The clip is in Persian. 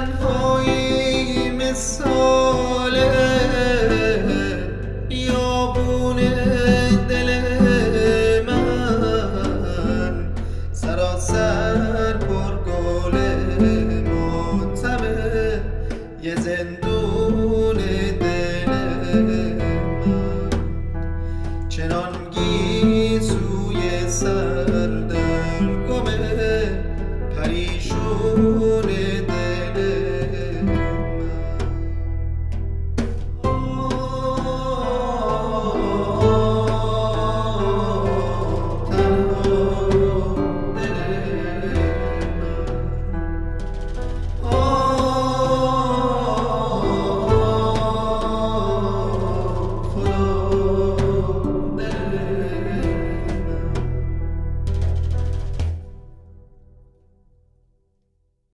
تنهایی مثال یابون دل من. سراسر پر گل ماتم یه زندون دل من. چنان